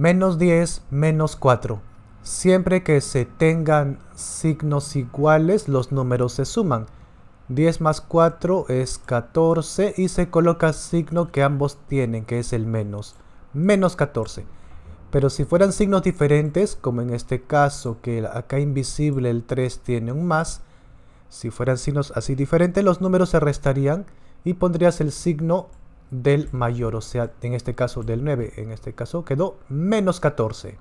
Menos 10, menos 4. Siempre que se tengan signos iguales, los números se suman. 10 más 4 es 14 y se coloca signo que ambos tienen, que es el menos. Menos 14. Pero si fueran signos diferentes, como en este caso que acá invisible el 3 tiene un más, si fueran signos así diferentes, los números se restarían y pondrías el signo del mayor, o sea, en este caso del 9, en este caso quedó menos 14.